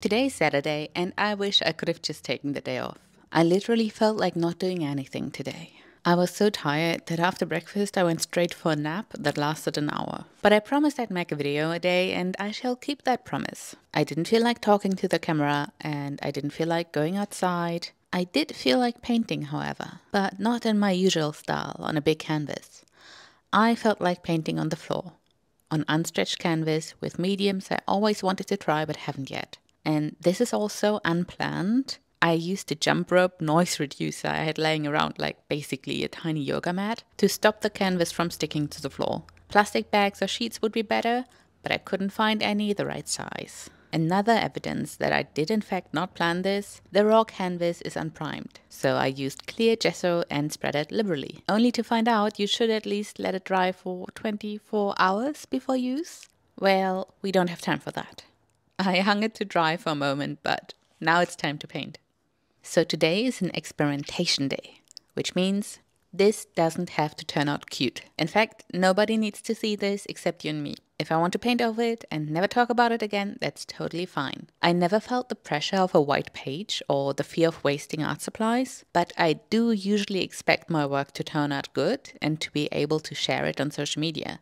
Today's Saturday, and I wish I could have just taken the day off. I literally felt like not doing anything today. I was so tired that after breakfast I went straight for a nap that lasted an hour. But I promised I'd make a video a day, and I shall keep that promise. I didn't feel like talking to the camera, and I didn't feel like going outside. I did feel like painting, however, but not in my usual style on a big canvas. I felt like painting on the floor, on unstretched canvas with mediums I always wanted to try but haven't yet. And this is also unplanned. I used a jump rope noise reducer I had laying around, like basically a tiny yoga mat, to stop the canvas from sticking to the floor. Plastic bags or sheets would be better, but I couldn't find any the right size. Another evidence that I did in fact not plan this, the raw canvas is unprimed. So I used clear gesso and spread it liberally, only to find out you should at least let it dry for 24 hours before use. Well, we don't have time for that. I hung it to dry for a moment, but now it's time to paint. So today is an experimentation day, which means this doesn't have to turn out cute. In fact, nobody needs to see this except you and me. If I want to paint over it and never talk about it again, that's totally fine. I never felt the pressure of a white page or the fear of wasting art supplies, but I do usually expect my work to turn out good and to be able to share it on social media.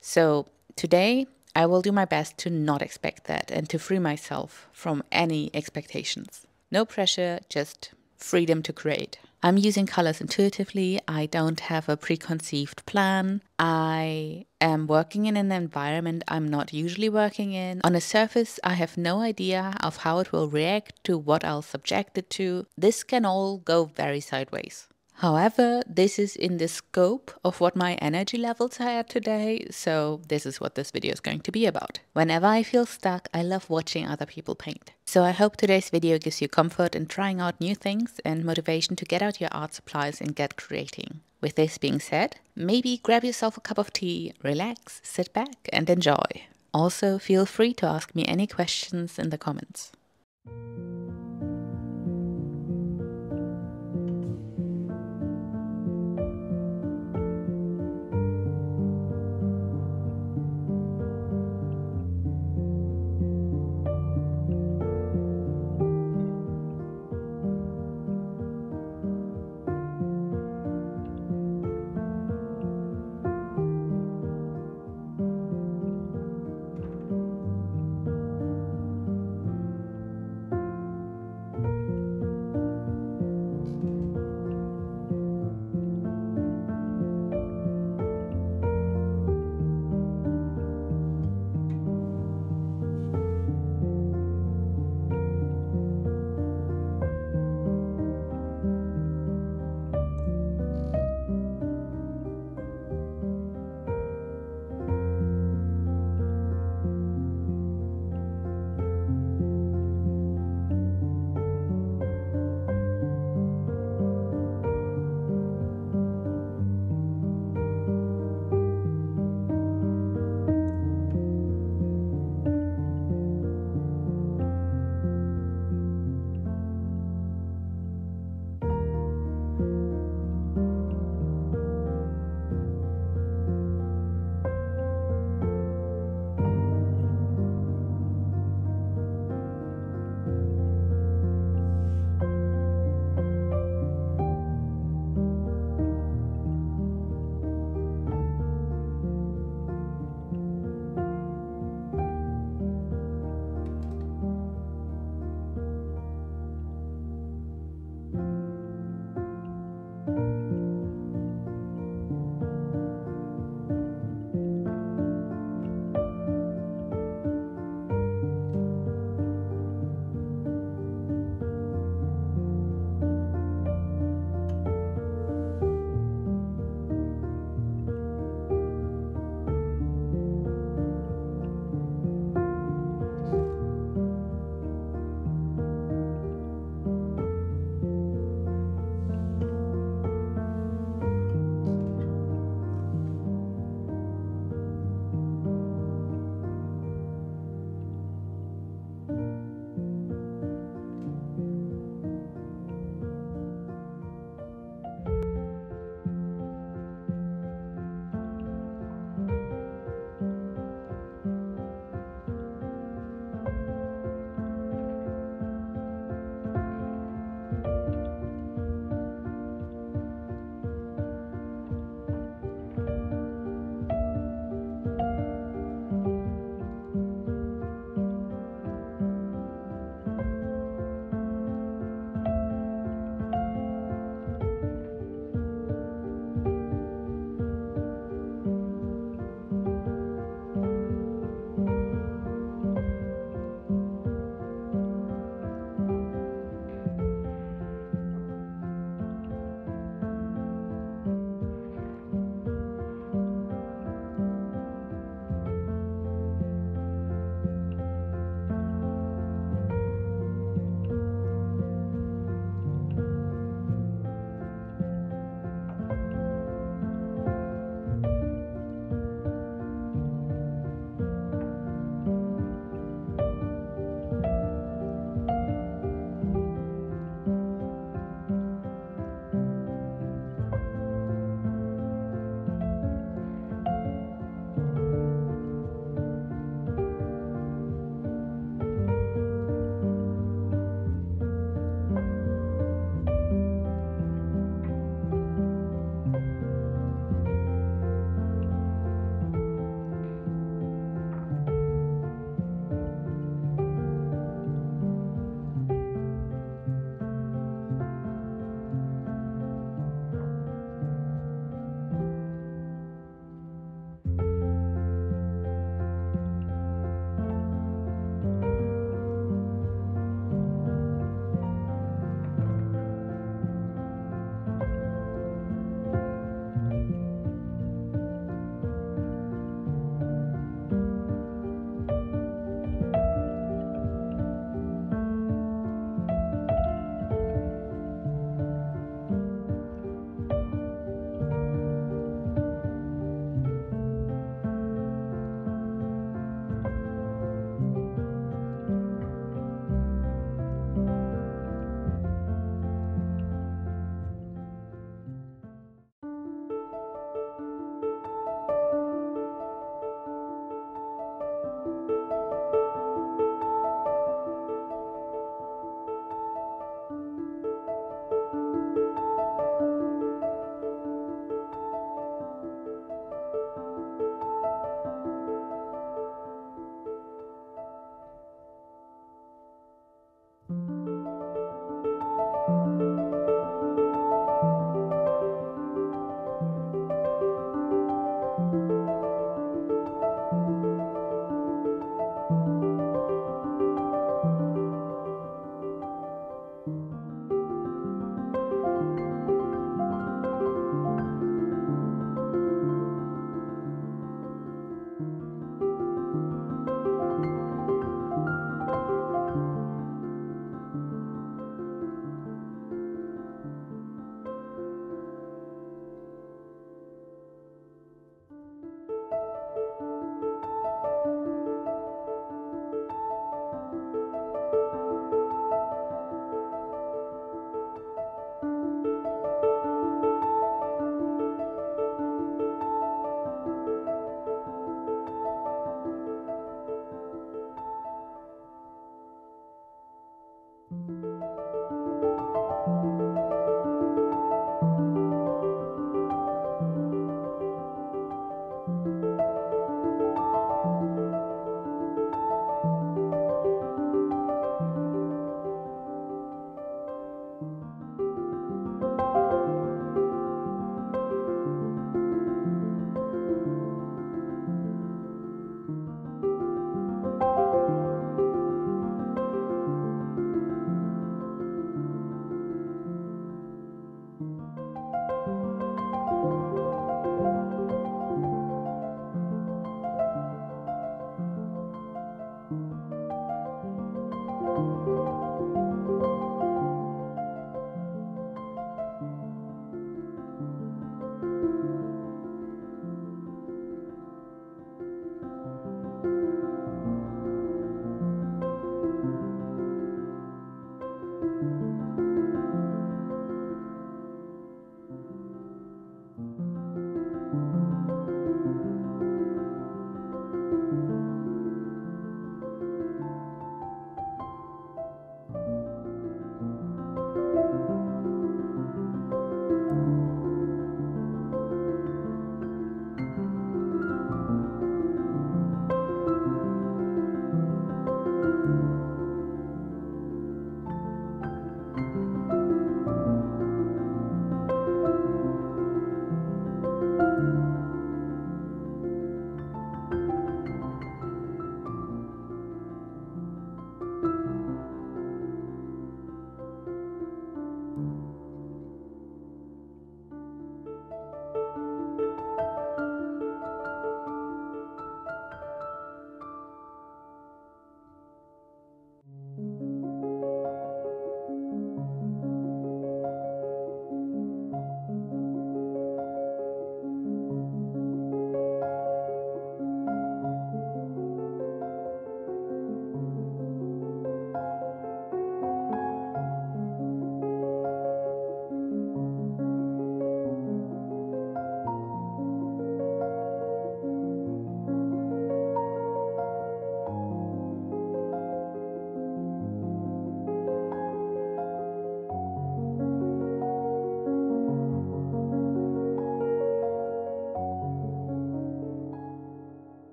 So today I will do my best to not expect that and to free myself from any expectations. No pressure, just freedom to create. I'm using colors intuitively. I don't have a preconceived plan. I am working in an environment I'm not usually working in. On a surface, I have no idea of how it will react to what I'll subject it to. This can all go very sideways. However, this is in the scope of what my energy levels are at today, so this is what this video is going to be about. Whenever I feel stuck, I love watching other people paint. So I hope today's video gives you comfort in trying out new things and motivation to get out your art supplies and get creating. With this being said, maybe grab yourself a cup of tea, relax, sit back and enjoy. Also, feel free to ask me any questions in the comments.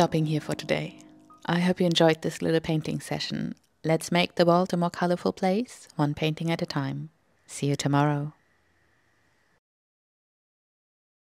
Stopping here for today. I hope you enjoyed this little painting session. Let's make the world a more colorful place, one painting at a time. See you tomorrow.